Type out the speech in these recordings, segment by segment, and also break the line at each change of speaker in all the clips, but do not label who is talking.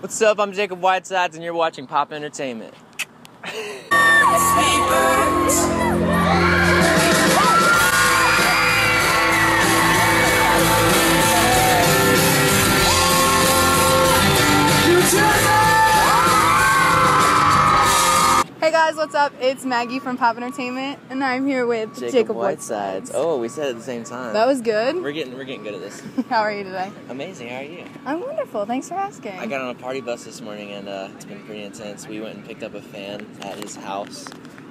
What's up? I'm Jacob Whitesides, and you're watching Pop Entertainment.
What's up? It's Maggie from Pop Entertainment, and I'm here with
Jacob,
Jacob,
Whitesides. Oh, we said it at the same time.
That was good.
We're getting we're getting good at this.
How are you today?
Amazing. How are you?
I'm wonderful. Thanks for asking.
I got on a party bus this morning, and uh, it's been pretty intense. We went and picked up a fan at his house.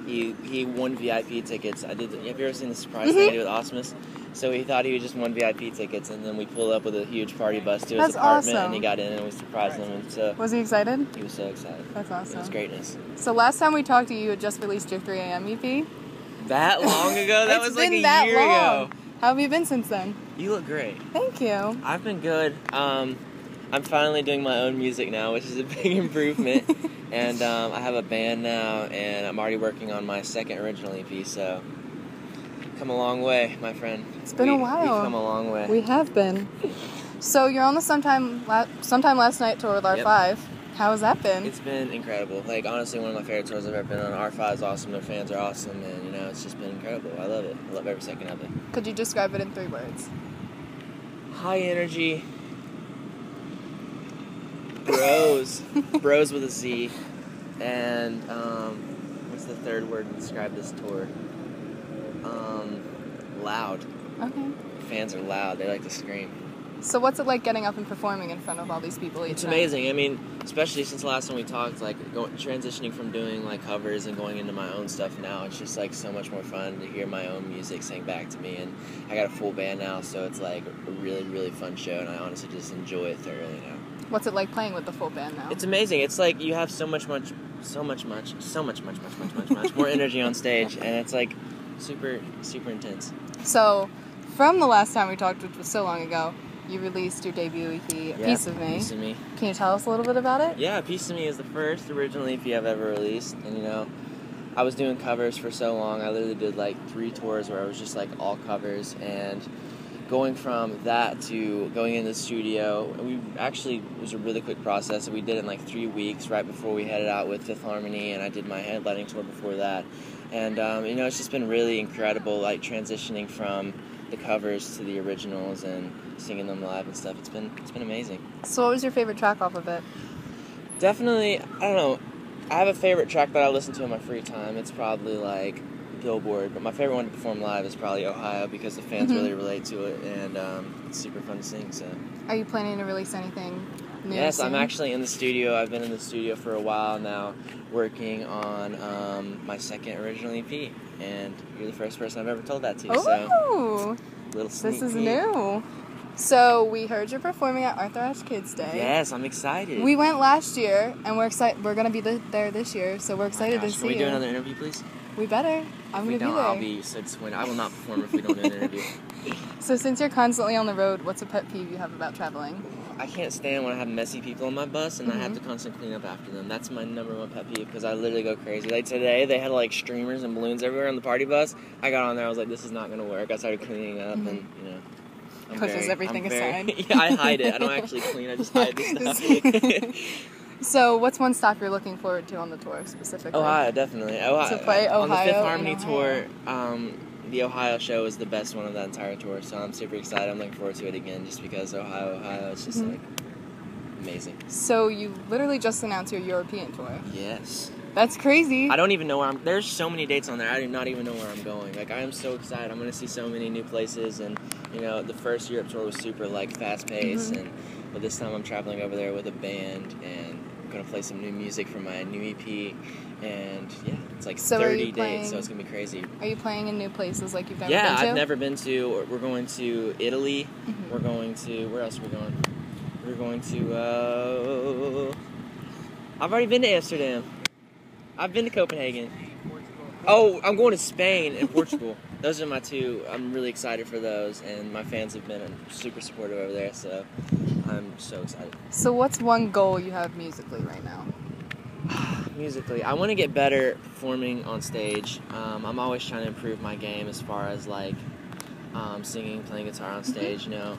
He he won VIP tickets. I did. Have you ever seen the surprise
Mhm.
thing I did with Osmus? So he thought he would just won VIP tickets, and then we pulled up with a huge party bus to his
That's
apartment,
awesome.
and he got in, and we surprised him, and so
was he excited?
he was so excited.
That's awesome.
It was greatness.
So last time we talked to you, you had just released your 3 a.m. EP.
That long ago? That was like
been
a
that
year
long.
ago.
How have you been since then?
You look great.
Thank you.
I've been good. Um, I'm finally doing my own music now, which is a big improvement. and um, I have a band now, and I'm already working on my second original EP. So, come a long way, my friend.
It's been
we,
a while.
We've come a long way.
We have been. So you're on the sometime la- sometime last night tour with R5. Yep. How has that been?
It's been incredible. Like honestly, one of my favorite tours I've ever been on. R5 is awesome. Their fans are awesome, and you know it's just been incredible. I love it. I love every second of it.
Could you describe it in three words?
High energy. Bros, bros with a Z, and um, what's the third word to describe this tour? Um, loud.
Okay.
Fans are loud. They like to scream.
So what's it like getting up and performing in front of all these people each
It's
night?
amazing. I mean, especially since the last time we talked, like going, transitioning from doing like covers and going into my own stuff now, it's just like so much more fun to hear my own music sang back to me. And I got a full band now, so it's like a really, really fun show, and I honestly just enjoy it thoroughly now.
What's it like playing with the full band now?
It's amazing. It's like you have so much, much, so much, much, so much, much, much, much, much, much more energy on stage, and it's like super, super intense.
So, from the last time we talked, which was so long ago, you released your debut EP,
Yeah,
Piece of Me.
Piece of me.
Can you tell us a little bit about it?
Yeah, Piece of Me is the first original EP I've ever released, and you know, I was doing covers for so long. I literally did like three tours where I was just like all covers, and going from that to going in the studio, we actually it was a really quick process. We did it in like three weeks, right before we headed out with Fifth Harmony, and I did my headlining tour before that. And um, you know, it's just been really incredible, like transitioning from the covers to the originals and singing them live and stuff. It's been it's been amazing.
So, what was your favorite track off of it?
Definitely, I don't know. I have a favorite track that I listen to in my free time. It's probably like Billboard, but my favorite one to perform live is probably Ohio because the fans
Mhm.
really relate to it and um, it's super fun to sing. So
Are you planning to release anything new?
yes, I'm actually in the studio. I've been in the studio for a while now, working on um, my second original EP, and you're the first person I've ever told that to. So
Oh,
little sneak
this is
peek.
new. So we heard you're performing at Arthur Ashe Kids Day.
Yes, I'm excited.
We went last year, and we're excited. We're gonna be the, there this year, so we're
Oh
excited
gosh,
to
Can
see
we
you.
do another interview, please?
We better. I'm
if we
gonna
don't,
be there.
I'll be so disappointed. I will not perform if we don't do an interview.
So since you're constantly on the road, what's a pet peeve you have about traveling?
I can't stand when I have messy people on my bus and I have
Mhm.
to constantly clean up after them. That's my number one pet peeve because I literally go crazy. Like today, they had like streamers and balloons everywhere on the party bus. I got on there, I was like, this is not gonna work. I started cleaning up,
Mhm.
and you know. I'm
Pushes
very-
everything
I'm very-
aside.
yeah, I hide it. I don't actually clean. I just hide the stuff.
So what's one stop you're looking forward to on the tour specifically?
Ohio, definitely. Ohio,
To play
on the Fifth Harmony
Ohio.
tour. Um, the Ohio show was the best one of that entire tour, so I'm super excited. I'm looking forward to it again, just because Ohio, Ohio, it's just
Mhm.
like amazing.
So you literally just announced your European tour.
Yes.
That's crazy.
I don't even know where I'm. There's so many dates on there. I do not even know where I'm going. Like I am so excited. I'm gonna see so many new places, and you know, the first Europe tour was super like fast paced,
Mhm.
and but this time I'm traveling over there with a band, and I'm gonna play some new music from my new EP, and yeah, it's like
So
30
you
dates, so it's gonna be crazy.
Are you playing in new places like you've never
yeah,
been to?
Yeah, I've never been to. We're going to Italy.
Mhm.
We're going to where else are we going? We're going to. Uh, I've already been to Amsterdam. I've been to Copenhagen. Oh, I'm going to Spain and Portugal. those are my two. I'm really excited for those, and my fans have been super supportive over there. So I'm so excited.
So what's one goal you have musically right now?
Musically, I want to get better performing on stage. Um, I'm always trying to improve my game as far as like um, singing, playing guitar on stage. You know,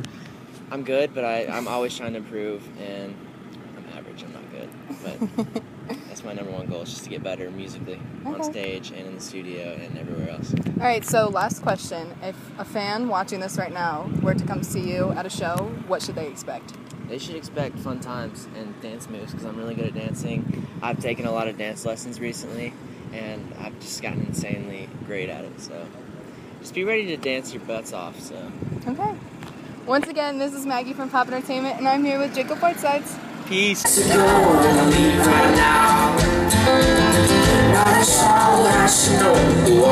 I'm good, but I, I'm always trying to improve, and I'm average. I'm not good. But that's my number one goal is just to get better musically on stage and in the studio and everywhere else.
All right, so last question. If a fan watching this right now were to come see you at a show, what should they expect?
They should expect fun times and dance moves because I'm really good at dancing. I've taken a lot of dance lessons recently, and I've just gotten insanely great at it. So just be ready to dance your butts off. So
Okay. Once again, this is Maggie from Pop Entertainment, and I'm here with Jacob Whitesides.
peace.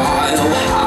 I know how.